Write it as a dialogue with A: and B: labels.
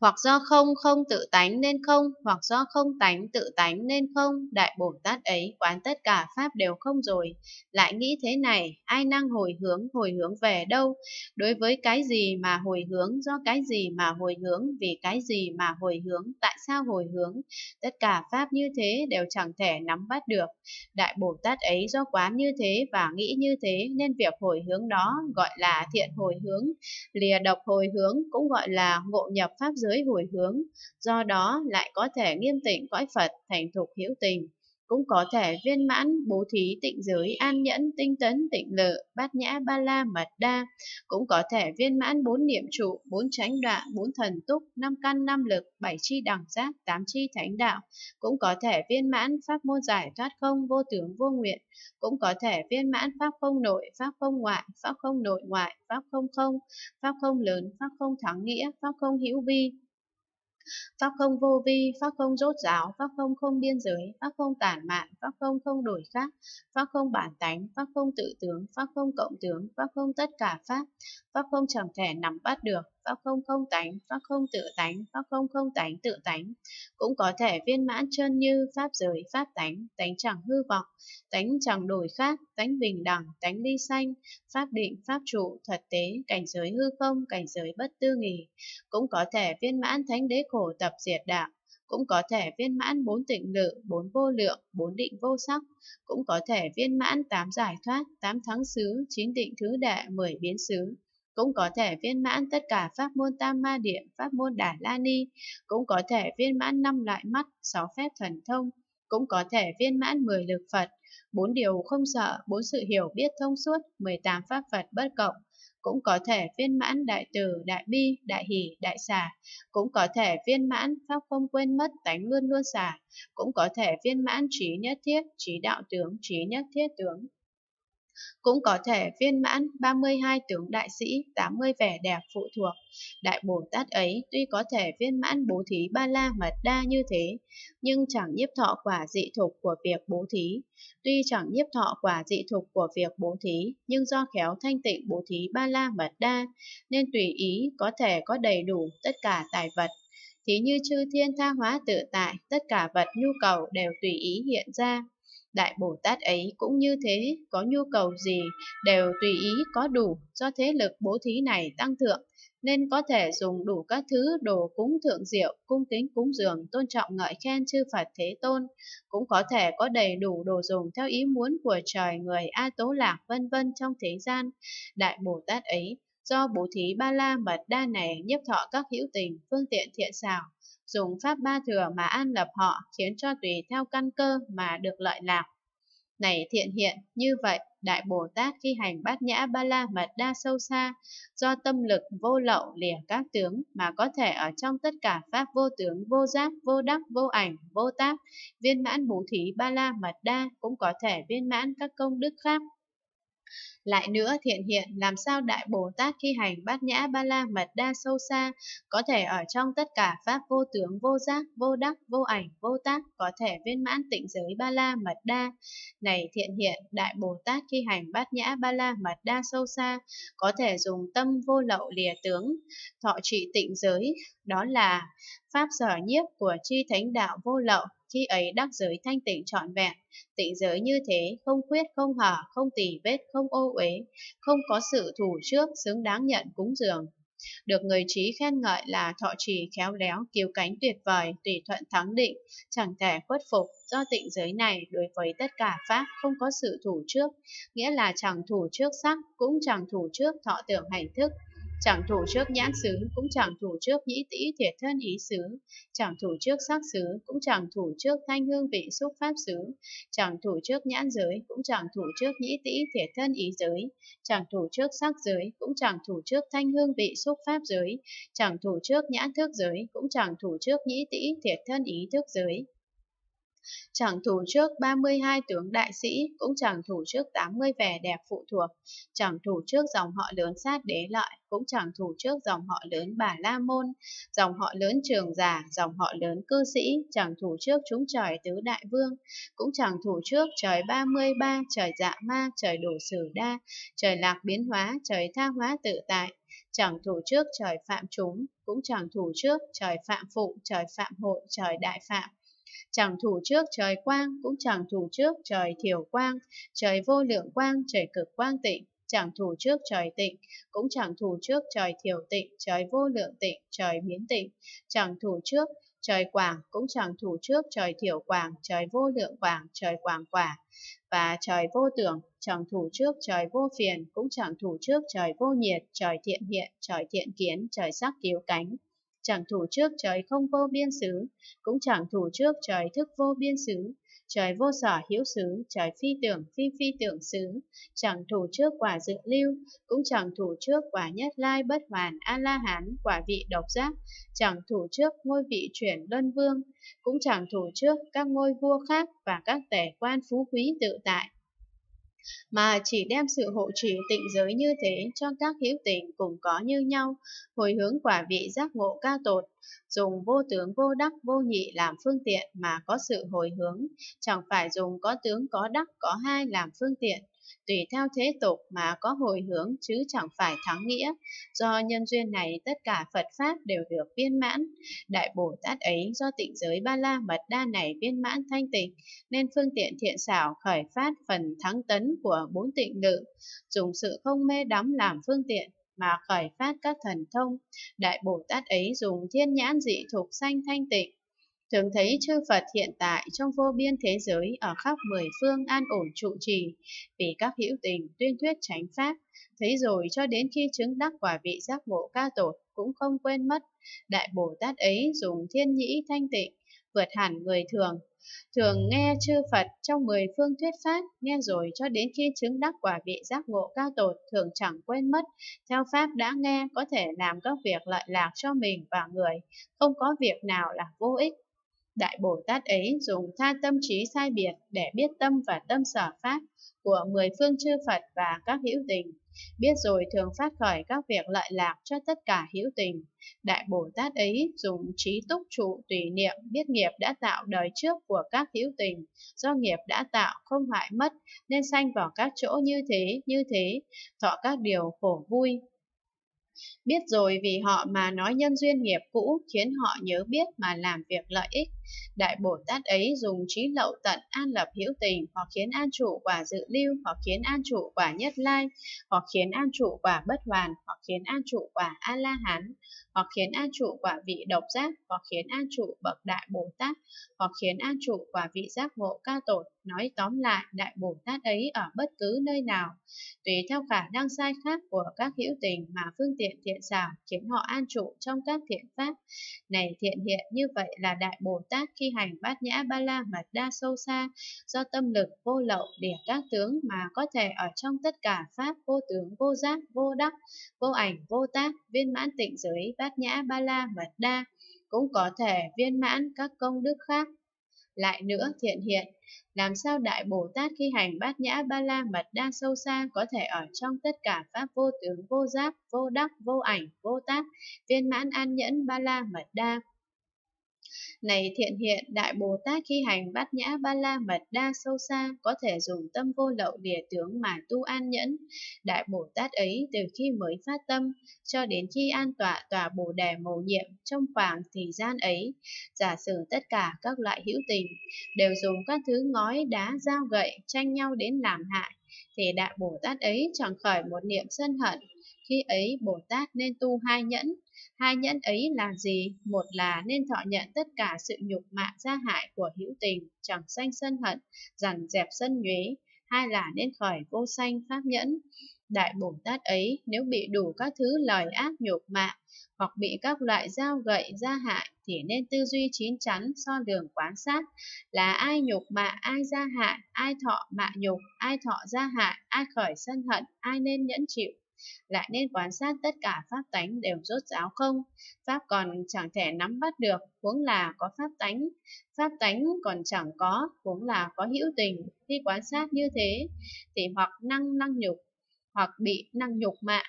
A: hoặc do không không tự tánh nên không, hoặc do không tánh tự tánh nên không, Đại Bồ Tát ấy quán tất cả Pháp đều không rồi. Lại nghĩ thế này, ai năng hồi hướng, hồi hướng về đâu? Đối với cái gì mà hồi hướng, do cái gì mà hồi hướng, vì cái gì mà hồi hướng, tại sao hồi hướng? Tất cả Pháp như thế đều chẳng thể nắm bắt được. Đại Bồ Tát ấy do quán như thế và nghĩ như thế nên việc hồi hướng đó gọi là thiện hồi hướng, lìa độc hồi hướng cũng gọi là ngộ nhập Pháp giới dưới hồi hướng, do đó lại có thể nghiêm tịnh cõi Phật thành thục hữu tình, cũng có thể viên mãn, bố thí, tịnh giới, an nhẫn, tinh tấn, tịnh lự, bát nhã, ba la, mật đa. Cũng có thể viên mãn bốn niệm trụ, bốn chánh đoạn bốn thần túc, năm căn, năm lực, bảy chi đẳng giác, tám chi thánh đạo. Cũng có thể viên mãn pháp môn giải thoát không, vô tướng, vô nguyện. Cũng có thể viên mãn pháp không nội, pháp không ngoại, pháp không nội ngoại, pháp không không, pháp không lớn, pháp không thắng nghĩa, pháp không hữu vi. Pháp không vô vi, pháp không rốt ráo, pháp không không biên giới, pháp không tản mạn, pháp không không đổi khác, pháp không bản tánh, pháp không tự tướng, pháp không cộng tướng, pháp không tất cả pháp, pháp không chẳng thể nắm bắt được, pháp không không tánh, pháp không tự tánh, pháp không không tánh tự tánh, cũng có thể viên mãn chân như pháp giới, pháp tánh, tánh chẳng hư vọng, tánh chẳng đổi khác, tánh bình đẳng, tánh ly sanh, pháp định, pháp trụ, thật tế, cảnh giới hư không, cảnh giới bất tư nghỉ, cũng có thể viên mãn thánh đế khổ tập diệt đạo, cũng có thể viên mãn bốn tịnh lự, bốn vô lượng, bốn định vô sắc, cũng có thể viên mãn tám giải thoát, tám thắng xứ, chín định thứ đệ, mười biến xứ, cũng có thể viên mãn tất cả pháp môn tam ma điện, pháp môn đà la ni, cũng có thể viên mãn năm loại mắt, sáu phép thần thông, cũng có thể viên mãn mười lực Phật, bốn điều không sợ, bốn sự hiểu biết thông suốt, 18 pháp Phật bất cộng, cũng có thể viên mãn đại từ, đại bi, đại hỷ, đại xả, cũng có thể viên mãn pháp không quên mất tánh luôn luôn xả, cũng có thể viên mãn trí nhất thiết, trí đạo tướng, trí nhất thiết tướng cũng có thể viên mãn 32 tướng đại sĩ, 80 vẻ đẹp phụ thuộc. Đại Bồ Tát ấy tuy có thể viên mãn bố thí ba la mật đa như thế, nhưng chẳng nhiếp thọ quả dị thục của việc bố thí. Tuy chẳng nhiếp thọ quả dị thục của việc bố thí, nhưng do khéo thanh tịnh bố thí ba la mật đa, nên tùy ý có thể có đầy đủ tất cả tài vật. Thí như chư thiên tha hóa tự tại, tất cả vật nhu cầu đều tùy ý hiện ra. Đại Bồ Tát ấy cũng như thế, có nhu cầu gì đều tùy ý có đủ, do thế lực bố thí này tăng thượng, nên có thể dùng đủ các thứ đồ cúng thượng diệu, cung kính cúng dường, tôn trọng ngợi khen chư Phật Thế Tôn, cũng có thể có đầy đủ đồ dùng theo ý muốn của trời người A Tố Lạc vân vân trong thế gian. Đại Bồ Tát ấy, do bố thí ba la mật đa này nhiếp thọ các hữu tình, phương tiện thiện xảo, dùng pháp ba thừa mà an lập họ, khiến cho tùy theo căn cơ mà được lợi lạc. Này thiện hiện, như vậy, Đại Bồ Tát khi hành bát nhã ba la mật đa sâu xa, do tâm lực vô lậu lìa các tướng mà có thể ở trong tất cả pháp vô tướng, vô giác, vô đắc, vô ảnh, vô tác, viên mãn bố thí ba la mật đa cũng có thể viên mãn các công đức khác. Lại nữa thiện hiện, làm sao Đại Bồ Tát khi hành bát nhã ba la mật đa sâu xa, có thể ở trong tất cả pháp vô tướng, vô giác, vô đắc, vô ảnh, vô tác, có thể viên mãn tịnh giới ba la mật đa. Này thiện hiện, Đại Bồ Tát khi hành bát nhã ba la mật đa sâu xa, có thể dùng tâm vô lậu lìa tướng, thọ trị tịnh giới, đó là pháp sở nhiếp của chi thánh đạo vô lậu khi ấy đắc giới thanh tịnh trọn vẹn, tịnh giới như thế, không khuyết không hở, không tỉ vết, không ô uế, không có sự thủ trước, xứng đáng nhận cúng dường. Được người trí khen ngợi là thọ trì khéo léo, cứu cánh tuyệt vời, tùy thuận thắng định, chẳng thể khuất phục, do tịnh giới này đối với tất cả pháp không có sự thủ trước, nghĩa là chẳng thủ trước sắc, cũng chẳng thủ trước thọ tưởng hành thức, Chẳng thủ trước nhãn xứ, cũng chẳng thủ trước nhĩ tĩ thiệt thân ý xứ, chẳng thủ trước sắc xứ, cũng chẳng thủ trước thanh hương vị xúc pháp xứ, chẳng thủ trước nhãn giới, cũng chẳng thủ trước nhĩ tĩ thiệt thân ý giới, chẳng thủ trước sắc giới, cũng chẳng thủ trước thanh hương vị xúc pháp giới, chẳng thủ trước nhãn thức giới, cũng chẳng thủ trước nhĩ tĩ thiệt thân ý thức giới. Chẳng thủ trước 32 tướng đại sĩ, cũng chẳng thủ trước 80 vẻ đẹp phụ thuộc, chẳng thủ trước dòng họ lớn sát đế lợi, cũng chẳng thủ trước dòng họ lớn bà la môn, dòng họ lớn trường giả, dòng họ lớn cư sĩ, chẳng thủ trước chúng trời tứ đại vương, cũng chẳng thủ trước trời 33, trời dạ ma, trời đổ sử đa, trời lạc biến hóa, trời tha hóa tự tại, chẳng thủ trước trời phạm chúng, cũng chẳng thủ trước trời phạm phụ, trời phạm hội, trời đại phạm. Chẳng thủ trước trời quang, cũng chẳng thủ trước trời thiểu quang, trời vô lượng quang, trời cực quang tịnh, chẳng thủ trước trời tịnh, cũng chẳng thủ trước trời thiểu tịnh, trời vô lượng tịnh, trời biến tịnh, chẳng thủ trước trời quảng, cũng chẳng thủ trước trời thiểu quảng, trời vô lượng quảng, trời quảng quả, và trời vô tưởng, chẳng thủ trước trời vô phiền, cũng chẳng thủ trước trời vô nhiệt, trời thiện hiện, trời thiện kiến, trời sắc cứu cánh. Chẳng thủ trước trời không vô biên xứ, cũng chẳng thủ trước trời thức vô biên xứ, trời vô sở hữu xứ, trời phi tưởng phi phi tưởng xứ, chẳng thủ trước quả dự lưu, cũng chẳng thủ trước quả nhất lai bất hoàn A-la-hán, quả vị độc giác, chẳng thủ trước ngôi vị chuyển luân vương, cũng chẳng thủ trước các ngôi vua khác và các tể quan phú quý tự tại mà chỉ đem sự hộ trì tịnh giới như thế cho các hữu tình cùng có như nhau, hồi hướng quả vị giác ngộ ca tột, dùng vô tướng vô đắc vô nhị làm phương tiện mà có sự hồi hướng, chẳng phải dùng có tướng có đắc có hai làm phương tiện, tùy theo thế tục mà có hồi hướng chứ chẳng phải thắng nghĩa. Do nhân duyên này tất cả Phật Pháp đều được viên mãn. Đại Bồ Tát ấy do tịnh giới ba la mật đa này viên mãn thanh tịnh, nên phương tiện thiện xảo khởi phát phần thắng tấn của bốn tịnh ngự, dùng sự không mê đắm làm phương tiện mà khởi phát các thần thông. Đại Bồ Tát ấy dùng thiên nhãn dị thục sanh thanh tịnh, thường thấy chư Phật hiện tại trong vô biên thế giới ở khắp mười phương an ổn trụ trì, vì các hữu tình tuyên thuyết chánh pháp, thấy rồi cho đến khi chứng đắc quả vị giác ngộ ca tột cũng không quên mất. Đại Bồ Tát ấy dùng thiên nhĩ thanh tịnh, vượt hẳn người thường, thường nghe chư Phật trong mười phương thuyết pháp, nghe rồi cho đến khi chứng đắc quả vị giác ngộ cao tột, thường chẳng quên mất. Theo pháp đã nghe có thể làm các việc lợi lạc cho mình và người, không có việc nào là vô ích. Đại Bồ Tát ấy dùng tha tâm trí sai biệt để biết tâm và tâm sở pháp của mười phương chư Phật và các hữu tình, biết rồi thường phát khởi các việc lợi lạc cho tất cả hữu tình. Đại Bồ Tát ấy dùng trí túc trụ tùy niệm biết nghiệp đã tạo đời trước của các hữu tình, do nghiệp đã tạo không hoại mất nên sanh vào các chỗ như thế, như thế, thọ các điều khổ vui, Biết rồi vì họ mà nói nhân duyên nghiệp cũ khiến họ nhớ biết mà làm việc lợi ích. Đại Bồ Tát ấy dùng trí lậu tận an lập hữu tình hoặc khiến an trụ quả dự lưu hoặc khiến an trụ quả nhất lai hoặc khiến an trụ quả bất hoàn hoặc khiến an trụ quả A-la-hán hoặc khiến an trụ quả vị độc giác hoặc khiến an trụ bậc đại Bồ Tát hoặc khiến an trụ quả vị giác ngộ ca tột. Nói tóm lại, đại Bồ Tát ấy ở bất cứ nơi nào, tùy theo khả năng sai khác của các hữu tình mà phương tiện thiện xảo khiến họ an trụ trong các thiện pháp. Này thiện hiện như vậy là đại Bồ Tát khi hành bát nhã ba la mật đa sâu xa, do tâm lực vô lậu để các tướng mà có thể ở trong tất cả pháp vô tướng vô giác vô đắc vô ảnh vô tác viên mãn tịnh giới bát nhã ba la mật đa cũng có thể viên mãn các công đức khác lại nữa thiện hiện làm sao Đại Bồ Tát khi hành bát nhã ba la mật đa sâu xa có thể ở trong tất cả pháp vô tướng, vô giác, vô đắc, vô ảnh, vô tác, viên mãn an nhẫn ba la mật đa. Này thiện hiện, Đại Bồ Tát khi hành bát nhã ba la mật đa sâu xa, có thể dùng tâm vô lậu địa tướng mà tu an nhẫn. Đại Bồ Tát ấy từ khi mới phát tâm, cho đến khi an tọa tòa Bồ Đề mầu nhiệm trong khoảng thời gian ấy, giả sử tất cả các loại hữu tình, đều dùng các thứ ngói, đá, dao gậy, tranh nhau đến làm hại, thì Đại Bồ Tát ấy chẳng khởi một niệm sân hận, khi ấy Bồ Tát nên tu hai nhẫn, Hai nhẫn ấy là gì? Một là nên thọ nhận tất cả sự nhục mạ gia hại của hữu tình, chẳng sanh sân hận, dằn dẹp sân nhuế. Hai là nên khởi vô sanh pháp nhẫn. Đại Bồ Tát ấy nếu bị đủ các thứ lời ác nhục mạ hoặc bị các loại dao gậy gia hại thì nên tư duy chín chắn so đường quán sát là ai nhục mạ ai gia hại ai thọ mạ nhục ai thọ gia hại ai khởi sân hận ai nên nhẫn chịu lại nên quan sát tất cả pháp tánh đều rốt ráo không, pháp còn chẳng thể nắm bắt được, huống là có pháp tánh, pháp tánh còn chẳng có, huống là có hữu tình, khi quan sát như thế, thì hoặc năng năng nhục, hoặc bị năng nhục mạ,